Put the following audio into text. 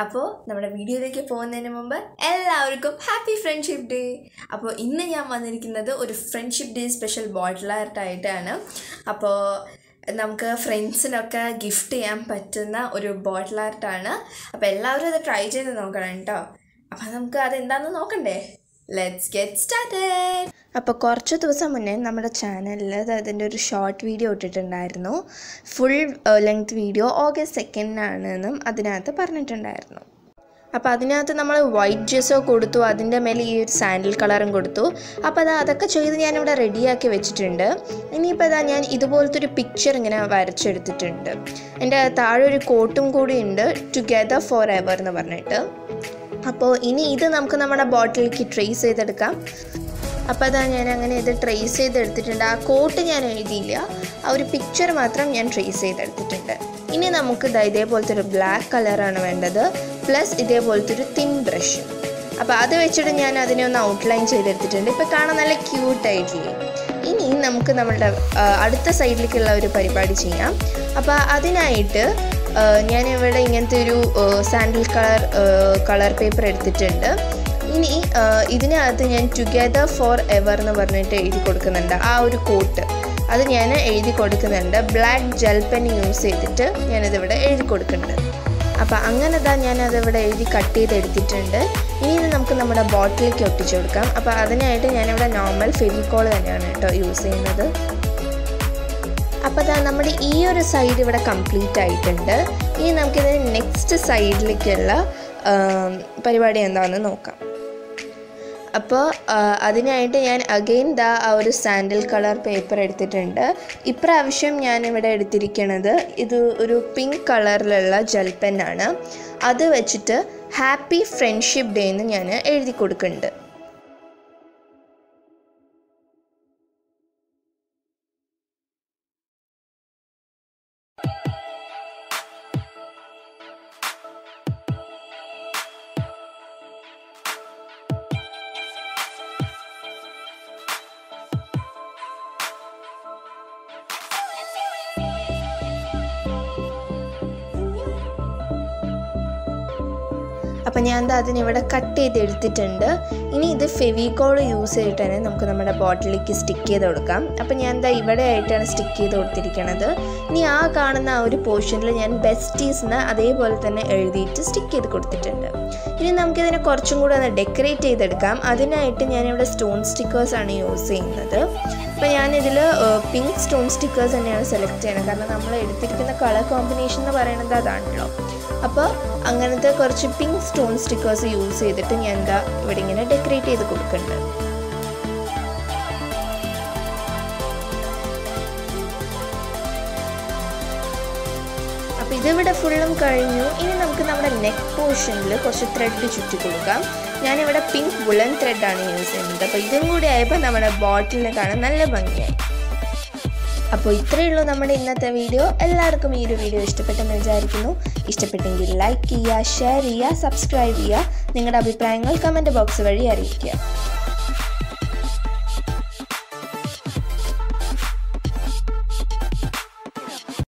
അപ്പോൾ നമ്മുടെ വീഡിയോയിലേക്ക് പോകുന്നതിന് മുമ്പ് എല്ലാവർക്കും ഹാപ്പി ഫ്രണ്ട്ഷിപ്പ് ഡേ അപ്പോൾ ഇന്ന് ഞാൻ വന്നിരിക്കുന്നത് ഒരു ഫ്രണ്ട്ഷിപ്പ് ഡേ സ്പെഷ്യൽ ബോട്ടിൽ അപ്പോൾ നമുക്ക് ഫ്രണ്ട്സിനൊക്കെ ഗിഫ്റ്റ് ചെയ്യാൻ പറ്റുന്ന ഒരു ബോട്ടിൽ അപ്പോൾ എല്ലാവരും അത് ട്രൈ ചെയ്ത് നോക്കണം കേട്ടോ അപ്പോൾ നമുക്ക് അതെന്താണെന്ന് നോക്കണ്ടേ? ലെറ്റ്സ് ഗെറ്റ് സ്റ്റാർട്ടഡ് അപ്പോൾ കുറച്ച് ദിവസം മുന്നേ നമ്മുടെ ചാനലിൽ അതിന്റെ ഒരു ഷോർട്ട് വീഡിയോ ഇട്ടിട്ടുണ്ടായിരുന്നു. ഫുൾ ലെങ്ത് വീഡിയോ ഓഗസ്റ്റ് സെക്കൻഡിനാണെന്നും അതിനകത്ത് പറഞ്ഞിട്ടുണ്ടായിരുന്നു. അപ്പോൾ അതിനകത്ത് നമ്മൾ വൈറ്റ് ഡ്രസ്സോ കൊടുത്തു അതിന്റെ മേലെ ഈ ഒരു സാൻഡിൽ കളറും കൊടുത്തു. അപ്പോൾ അത് അതൊക്കെ ചെയ്ത് ഞാനിവിടെ റെഡിയാക്കി വെച്ചിട്ടുണ്ട്. ഇനിയിപ്പോൾ അതാ ഞാൻ ഇതുപോലത്തെ ഒരു പിക്ചർ ഇങ്ങനെ വരച്ചെടുത്തിട്ടുണ്ട്. എന്റെ താഴെ ഒരു കോട്ടും കൂടി ഉണ്ട് ടുഗെദർ ഫോർ എവർ എന്ന് പറഞ്ഞിട്ട്. അപ്പോൾ ഇനി ഇത് നമുക്ക് നമ്മുടെ ബോട്ടിലേക്ക് ട്രേസ് ചെയ്തെടുക്കാം. അപ്പോൾ അതാ ഞാൻ അങ്ങനെ ഇത് ട്രേസ് ചെയ്തെടുത്തിട്ടുണ്ട്. ആ കോട്ട് ഞാൻ എഴുതിയില്ല. ആ ഒരു പിക്ചർ മാത്രം ഞാൻ ട്രേസ് ചെയ്തെടുത്തിട്ടുണ്ട്. ഇനി നമുക്ക് ഇതാ ഇതേപോലത്തെ ഒരു ബ്ലാക്ക് കളറാണ് വേണ്ടത്. പ്ലസ് ഇതേപോലത്തെ ഒരു തിൻ ബ്രഷ് അപ്പോൾ അത് വെച്ചിട്ട് ഞാൻ അതിനെ ഒന്ന് ഔട്ട്ലൈൻ ചെയ്തെടുത്തിട്ടുണ്ട്. ഇപ്പോൾ കാണാൻ നല്ല ക്യൂട്ടായിട്ടില്ലേ ഇനി നമുക്ക് നമ്മളുടെ അടുത്ത സൈഡിലേക്കുള്ള ഒരു പരിപാടി ചെയ്യാം. അപ്പോൾ അതിനായിട്ട് ആ, ഇവിടെ ഇങ്ങനത്തെ ഒരു സാൻഡിൽ കളർ കളർ പേപ്പർ എടുത്തിട്ടുണ്ട്. ഇനി ഇതിനകത്ത് ഞാൻ ടുഗെദർ ഫോർ എവർ എന്ന് പറഞ്ഞിട്ട് എഴുതി കൊടുക്കുന്നുണ്ട്. ആ ഒരു കോട്ട് അത് ഞാൻ എഴുതി കൊടുക്കുന്നുണ്ട്. ബ്ലാക്ക് ജെൽ പെൻ യൂസ് ചെയ്തിട്ട് ഞാനിതിവിടെ എഴുതി കൊടുക്കുന്നുണ്ട്. അപ്പോൾ അങ്ങനെ തന്നെ ഞാനതിവിടെ എഴുതി കട്ട് ചെയ്തെടുത്തിട്ടുണ്ട്. ഇനി ഇത് നമുക്ക് നമ്മുടെ ബോട്ടിലേക്ക് ഒട്ടിച്ചു കൊടുക്കാം. അപ്പോൾ അതിനായിട്ട് ഞാനിവിടെ നോർമൽ ഫെവിക്കോൾ തന്നെയാണ് കേട്ടോ യൂസ് ചെയ്യുന്നത്. അപ്പോൾ അതാ നമ്മുടെ ഈ ഒരു സൈഡ് ഇവിടെ കംപ്ലീറ്റ് ആയിട്ടുണ്ട്. ഇനി നമുക്കിത് നെക്സ്റ്റ് സൈഡിലേക്കുള്ള പരിപാടി എന്താണെന്ന് നോക്കാം. അപ്പോൾ അതിനായിട്ട് ഞാൻ അഗെയിൻ ദാ ആ ഒരു സാൻഡിൽ കളർ പേപ്പർ എടുത്തിട്ടുണ്ട്. ഇപ്രാവശ്യം ഞാൻ ഇവിടെ എടുത്തിരിക്കുന്നത് ഇത് ഒരു പിങ്ക് കളറിലുള്ള ജെൽ പെന്നാണ് അത് വെച്ചിട്ട് ഹാപ്പി ഫ്രണ്ട്ഷിപ്പ് ഡേ എന്ന് ഞാൻ എഴുതി കൊടുക്കുന്നുണ്ട്. അപ്പം ഞാൻ അതിനിവിടെ കട്ട് ചെയ്ത് എടുത്തിട്ടുണ്ട് ഇനി ഇത് ഫെവിക്കോൾ യൂസ് ചെയ്തിട്ട് തന്നെ നമുക്ക് നമ്മുടെ ബോട്ടിലേക്ക് സ്റ്റിക്ക് ചെയ്ത് കൊടുക്കാം. അപ്പം ഞാൻ എന്താ ഇവിടെ ആയിട്ടാണ് സ്റ്റിക്ക് ചെയ്ത് കൊടുത്തിരിക്കുന്നത് ഇനി ആ കാണുന്ന ആ ഒരു പോർഷനിൽ ഞാൻ ബെസ്റ്റീസിന് അതേപോലെ തന്നെ എഴുതിയിട്ട് സ്റ്റിക്ക് ചെയ്ത് കൊടുത്തിട്ടുണ്ട്. ഇനി നമുക്കിതിനെ കുറച്ചും കൂടെ ഒന്ന് ഡെക്കറേറ്റ് ചെയ്തെടുക്കാം. അതിനായിട്ട് ഞാനിവിടെ സ്റ്റോൺ സ്റ്റിക്കേഴ്സാണ് യൂസ് ചെയ്യുന്നത്. അപ്പോൾ ഞാനിതിൽ പിങ്ക് സ്റ്റോൺ സ്റ്റിക്കേഴ്സ് തന്നെയാണ് സെലക്ട് ചെയ്യുന്നത്. കാരണം നമ്മൾ എടുത്തിരിക്കുന്ന കളർ കോമ്പിനേഷൻ എന്ന് പറയുന്നത് അതാണല്ലോ. അപ്പോൾ അങ്ങനത്തെ കുറച്ച് പിങ്ക് സ്റ്റോൺ സ്റ്റിക്കേഴ്സ് യൂസ് ചെയ്തിട്ട് ഞാൻ എന്താ ഇവിടെ ഇങ്ങനെ ഡെക്കറേറ്റ് ചെയ്ത് കൊടുക്കുന്നുണ്ട് അപ്പോൾ ഇതിവിടെ ഫുള്ളും കഴിഞ്ഞു. ഇനി നമുക്ക് നമ്മുടെ നെക്ക് പോർഷനിൽ കുറച്ച് ത്രെഡ് ചുറ്റി കൊടുക്കാം. ഞാനിവിടെ പിങ്ക് വുളൻ ത്രെഡാണ് യൂസ് ചെയ്യുന്നത്. അപ്പോൾ ഇതും കൂടി ആയപ്പോൾ നമ്മുടെ ബോട്ടിലിനെ കാണാൻ നല്ല ഭംഗിയായി. അപ്പോൾ ഇത്രയേ ഉള്ളൂ നമ്മുടെ ഇന്നത്തെ വീഡിയോ. എല്ലാവർക്കും ഈ ഒരു വീഡിയോ ഇഷ്ടപ്പെട്ടെന്ന് വിചാരിക്കുന്നു. ഇഷ്ടപ്പെട്ടെങ്കിൽ ലൈക്ക് ചെയ്യുക ഷെയർ ചെയ്യുക സബ്സ്ക്രൈബ് ചെയ്യുക. നിങ്ങളുടെ അഭിപ്രായങ്ങൾ കമന്റ് ബോക്സ് വഴി അറിയിക്കുക.